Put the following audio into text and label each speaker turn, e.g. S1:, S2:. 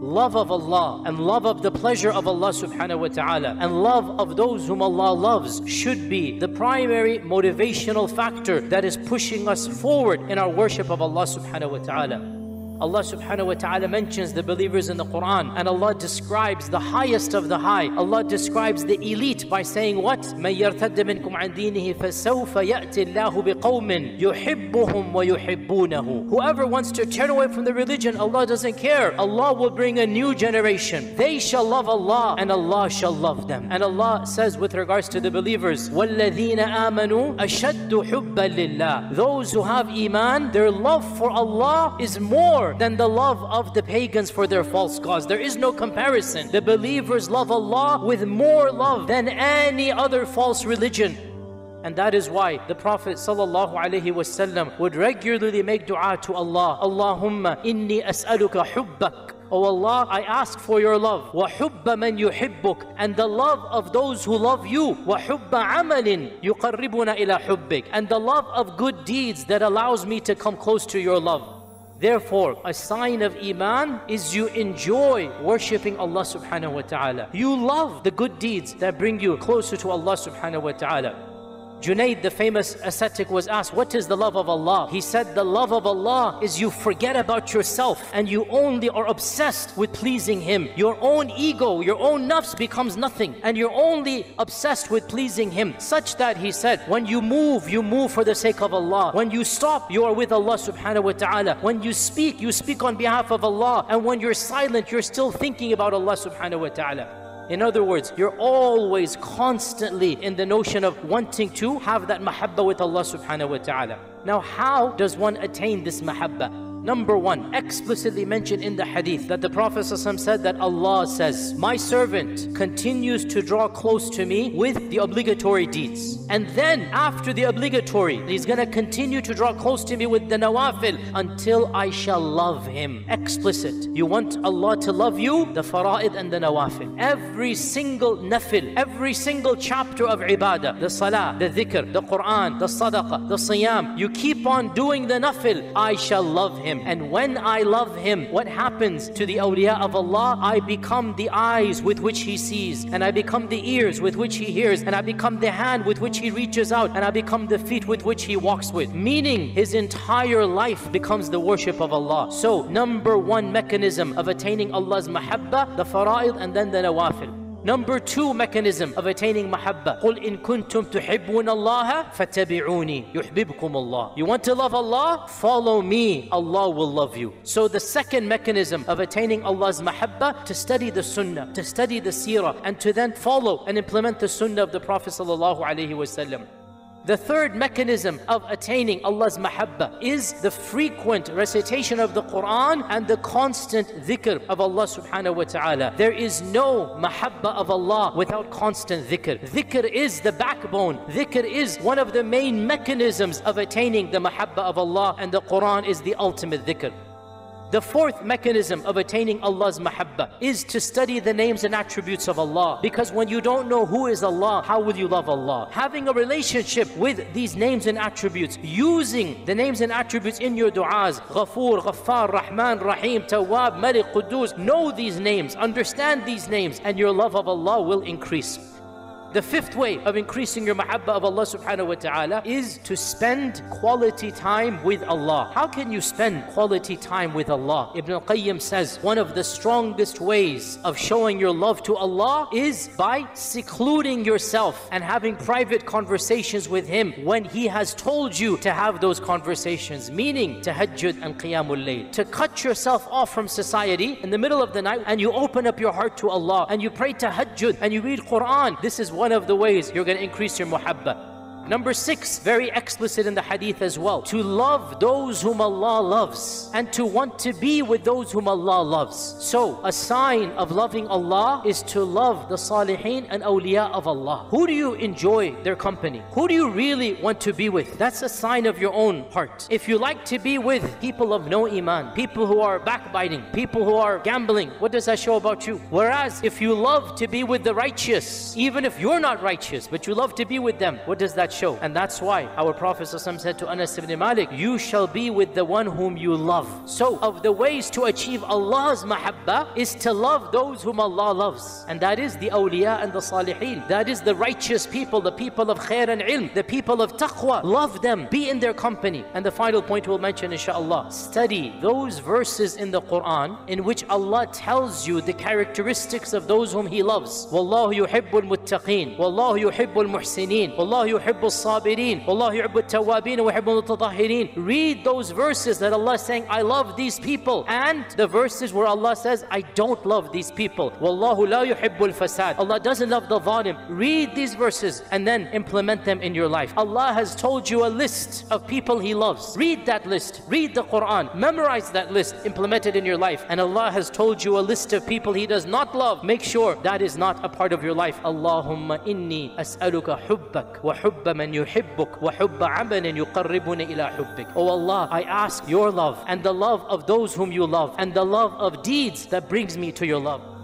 S1: love of Allah and love of the pleasure of Allah subhanahu wa ta'ala and love of those whom Allah loves should be the primary motivational factor that is pushing us forward in our worship of Allah subhanahu wa ta'ala. Allah subhanahu wa ta'ala mentions the believers in the Quran and Allah describes the highest of the high. Allah describes the elite by saying what? مَن يَرْتَدَّ مِنْكُمْ عَنْ دِينِهِ فَسَوْفَ يَأْتِ اللَّهُ بِقَوْمٍ يُحِبُّهُمْ وَيُحِبُّونَهُ Whoever wants to turn away from the religion, Allah doesn't care. Allah will bring a new generation. They shall love Allah and Allah shall love them. And Allah says with regards to the believers, وَالَّذِينَ آمَنُوا أَشَدُّ حُبًّا لِلَّهِ Those who have iman, their love for Allah is more more than the love of the pagans for their false gods. There is no comparison. The believers love Allah with more love than any other false religion. And that is why the Prophet ﷺ would regularly make dua to Allah. Allahumma inni as'aluka hubbak. O oh Allah, I ask for your love. وَحُبَّ مَنْ يُحِبُّكَ And the love of those who love you. وَحُبَّ عَمَلٍ يُقَرِّبُنَا إِلَى حُبِّكَ And the love of good deeds that allows me to come close to your love. Therefore, a sign of Iman is you enjoy worshipping Allah subhanahu wa ta'ala. You love the good deeds that bring you closer to Allah subhanahu wa ta'ala. Junaid, the famous ascetic, was asked, What is the love of Allah? He said, The love of Allah is you forget about yourself and you only are obsessed with pleasing Him. Your own ego, your own nafs becomes nothing and you're only obsessed with pleasing Him. Such that He said, When you move, you move for the sake of Allah. When you stop, you are with Allah subhanahu wa ta'ala. When you speak, you speak on behalf of Allah. And when you're silent, you're still thinking about Allah subhanahu wa ta'ala. In other words, you're always constantly in the notion of wanting to have that mahabba with Allah subhanahu wa ta'ala. Now, how does one attain this mahabba? Number one, explicitly mentioned in the hadith that the Prophet ﷺ said that Allah says, My servant continues to draw close to me with the obligatory deeds. And then after the obligatory, he's going to continue to draw close to me with the nawafil until I shall love him. Explicit. You want Allah to love you? The fara'id and the nawafil. Every single nafil, every single chapter of ibadah, the salah, the dhikr, the Quran, the sadaqah, the siyam, you keep on doing the nafil, I shall love him him. And when I love him, what happens to the awliya of Allah? I become the eyes with which he sees, and I become the ears with which he hears, and I become the hand with which he reaches out, and I become the feet with which he walks with. Meaning his entire life becomes the worship of Allah. So, number one mechanism of attaining Allah's mahabbah, the fara'id, and then the nawafil. Number two mechanism of attaining mahabba. قُلْ إِن كُنْتُمْ تُحِبُّونَ اللَّهَ فَاتَّبِعُونِي يُحْبِبْكُمُ اللَّهِ You want to love Allah? Follow me. Allah will love you. So the second mechanism of attaining Allah's mahabba to study the sunnah, to study the seerah, and to then follow and implement the sunnah of the Prophet sallallahu alaihi wasallam. The third mechanism of attaining Allah's mahabbah is the frequent recitation of the Quran and the constant dhikr of Allah subhanahu wa ta'ala. There is no mahabbah of Allah without constant dhikr. Dhikr is the backbone. Dhikr is one of the main mechanisms of attaining the mahabbah of Allah and the Quran is the ultimate dhikr. The fourth mechanism of attaining Allah's mahabba is to study the names and attributes of Allah. Because when you don't know who is Allah, how will you love Allah? Having a relationship with these names and attributes, using the names and attributes in your du'as, Ghafoor, Ghaffar, Rahman, Rahim, Tawwab, Malik, Quddus, know these names, understand these names, and your love of Allah will increase. The fifth way of increasing your mahabba of Allah subhanahu wa ta'ala is to spend quality time with Allah. How can you spend quality time with Allah? Ibn al-Qayyim says one of the strongest ways of showing your love to Allah is by secluding yourself and having private conversations with Him when He has told you to have those conversations, meaning tahajjud and qiyamul layl. To cut yourself off from society in the middle of the night and you open up your heart to Allah and you pray tahajjud and you read Quran. This is one of the ways you're going to increase your muhabba. Number six, very explicit in the hadith as well. To love those whom Allah loves and to want to be with those whom Allah loves. So, a sign of loving Allah is to love the salihin and awliya of Allah. Who do you enjoy their company? Who do you really want to be with? That's a sign of your own heart. If you like to be with people of no iman, people who are backbiting, people who are gambling, what does that show about you? Whereas, if you love to be with the righteous, even if you're not righteous, but you love to be with them, what does that show. And that's why our Prophet said to Anas ibn Malik, You shall be with the one whom you love. So, of the ways to achieve Allah's mahabbah is to love those whom Allah loves. And that is the awliya and the salihin. That is the righteous people, the people of khair and ilm, the people of taqwa. Love them, be in their company. And the final point we'll mention, inshallah, study those verses in the Quran in which Allah tells you the characteristics of those whom He loves. Wallahu yuhibbul muttaqeen. Wallahu yuhibbul muhsineen. Wallahu yuhibbul Wallahu yuhibbul tawabin wa yuhibbul mutatahhirin. Read those verses that Allah is saying, I love these people. And the verses where Allah says, I don't love these people. Wallahu la yuhibbul fasad. Allah doesn't love the zalim. Read these verses and then implement them in your life. Allah has told you a list of people He loves. Read that list. Read the Quran. Memorize that list. Implement it in your life. And Allah has told you a list of people He does not love. Make sure that is not a part of your life. Allahumma inni as'aluka hubbak wa hubba yuhibbuk wa hubba amalin yuqarribuna ila hubbik. Oh Allah, I ask your love and the love of those whom you love and the love of deeds that brings me to your love.